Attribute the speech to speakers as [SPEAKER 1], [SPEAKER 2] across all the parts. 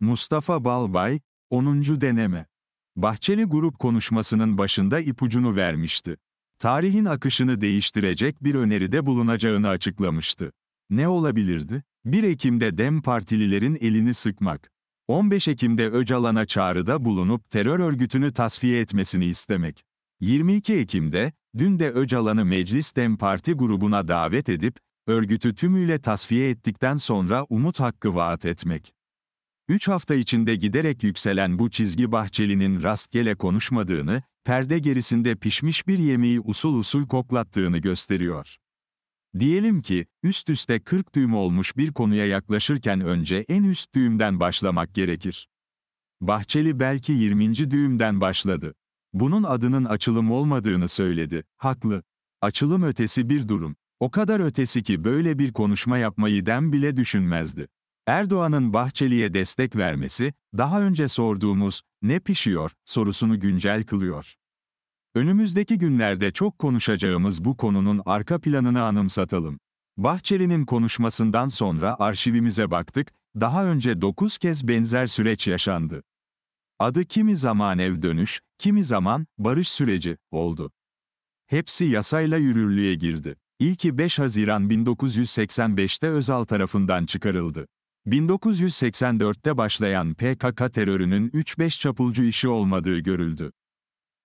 [SPEAKER 1] Mustafa Balbay, 10. deneme. Bahçeli grup konuşmasının başında ipucunu vermişti. Tarihin akışını değiştirecek bir öneride bulunacağını açıklamıştı. Ne olabilirdi? 1 Ekim'de DEM partililerin elini sıkmak. 15 Ekim'de Öcalan'a çağrıda bulunup terör örgütünü tasfiye etmesini istemek. 22 Ekim'de, dün de Öcalan'ı Meclis DEM Parti grubuna davet edip, örgütü tümüyle tasfiye ettikten sonra umut hakkı vaat etmek. Üç hafta içinde giderek yükselen bu çizgi Bahçeli'nin rastgele konuşmadığını, perde gerisinde pişmiş bir yemeği usul usul koklattığını gösteriyor. Diyelim ki, üst üste 40 düğüm olmuş bir konuya yaklaşırken önce en üst düğümden başlamak gerekir. Bahçeli belki 20. düğümden başladı. Bunun adının açılım olmadığını söyledi. Haklı. Açılım ötesi bir durum. O kadar ötesi ki böyle bir konuşma yapmayı dem bile düşünmezdi. Erdoğan'ın Bahçeli'ye destek vermesi, daha önce sorduğumuz ne pişiyor sorusunu güncel kılıyor. Önümüzdeki günlerde çok konuşacağımız bu konunun arka planını anımsatalım. Bahçeli'nin konuşmasından sonra arşivimize baktık, daha önce 9 kez benzer süreç yaşandı. Adı kimi zaman ev dönüş, kimi zaman barış süreci oldu. Hepsi yasayla yürürlüğe girdi. İlki 5 Haziran 1985'te Özal tarafından çıkarıldı. 1984'te başlayan PKK terörünün 3-5 çapulcu işi olmadığı görüldü.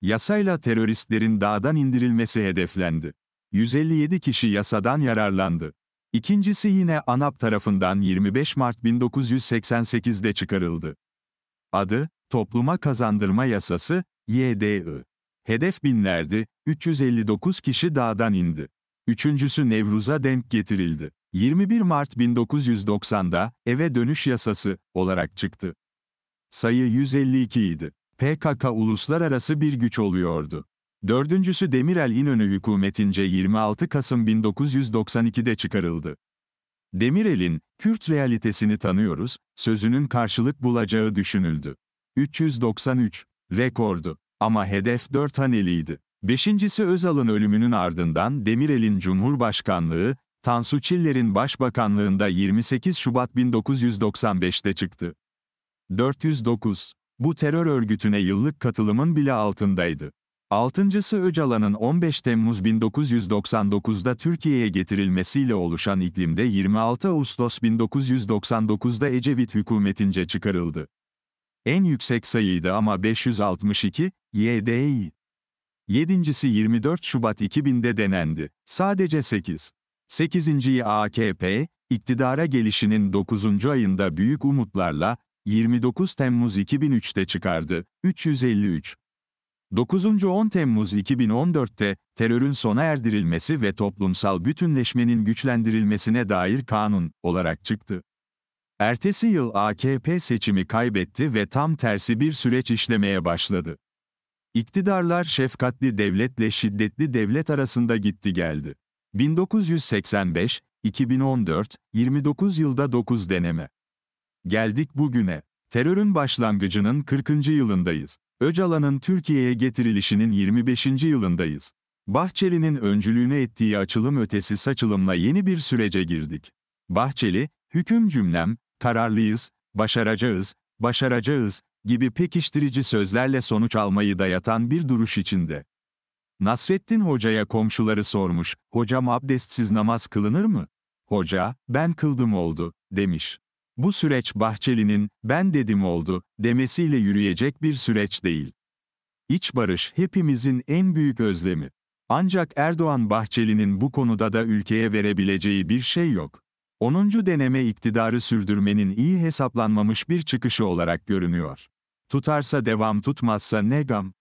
[SPEAKER 1] Yasayla teröristlerin dağdan indirilmesi hedeflendi. 157 kişi yasadan yararlandı. İkincisi yine ANAP tarafından 25 Mart 1988'de çıkarıldı. Adı, Topluma Kazandırma Yasası, YDI. Hedef binlerdi, 359 kişi dağdan indi. Üçüncüsü Nevruz'a denk getirildi. 21 Mart 1990'da eve dönüş yasası olarak çıktı. Sayı 152 idi. PKK uluslararası bir güç oluyordu. Dördüncüsü Demirel İnönü hükümetince 26 Kasım 1992'de çıkarıldı. Demirel'in, Kürt realitesini tanıyoruz, sözünün karşılık bulacağı düşünüldü. 393, rekordu. Ama hedef dört haneliydi. Beşincisi Özal'ın ölümünün ardından Demirel'in Cumhurbaşkanlığı, Tansu Çiller'in başbakanlığında 28 Şubat 1995'te çıktı. 409. Bu terör örgütüne yıllık katılımın bile altındaydı. Altıncısı Öcalan'ın 15 Temmuz 1999'da Türkiye'ye getirilmesiyle oluşan iklimde 26 Ağustos 1999'da Ecevit hükümetince çıkarıldı. En yüksek sayıydı ama 562, YDİ. Yedincisi 24 Şubat 2000'de denendi. Sadece 8. 8. AKP, iktidara gelişinin 9. ayında büyük umutlarla, 29 Temmuz 2003'te çıkardı, 353. 9. 10 Temmuz 2014'te, terörün sona erdirilmesi ve toplumsal bütünleşmenin güçlendirilmesine dair kanun olarak çıktı. Ertesi yıl AKP seçimi kaybetti ve tam tersi bir süreç işlemeye başladı. İktidarlar şefkatli devletle şiddetli devlet arasında gitti geldi. 1985, 2014, 29 yılda 9 deneme. Geldik bugüne. Terörün başlangıcının 40. yılındayız. Öcalan'ın Türkiye'ye getirilişinin 25. yılındayız. Bahçeli'nin öncülüğünü ettiği açılım ötesi saçılımla yeni bir sürece girdik. Bahçeli, hüküm cümlem, kararlıyız, başaracağız, başaracağız gibi pekiştirici sözlerle sonuç almayı dayatan bir duruş içinde. Nasrettin Hoca'ya komşuları sormuş, hocam abdestsiz namaz kılınır mı? Hoca, ben kıldım oldu, demiş. Bu süreç Bahçeli'nin, ben dedim oldu, demesiyle yürüyecek bir süreç değil. İç barış hepimizin en büyük özlemi. Ancak Erdoğan Bahçeli'nin bu konuda da ülkeye verebileceği bir şey yok. 10. deneme iktidarı sürdürmenin iyi hesaplanmamış bir çıkışı olarak görünüyor. Tutarsa devam tutmazsa ne gam.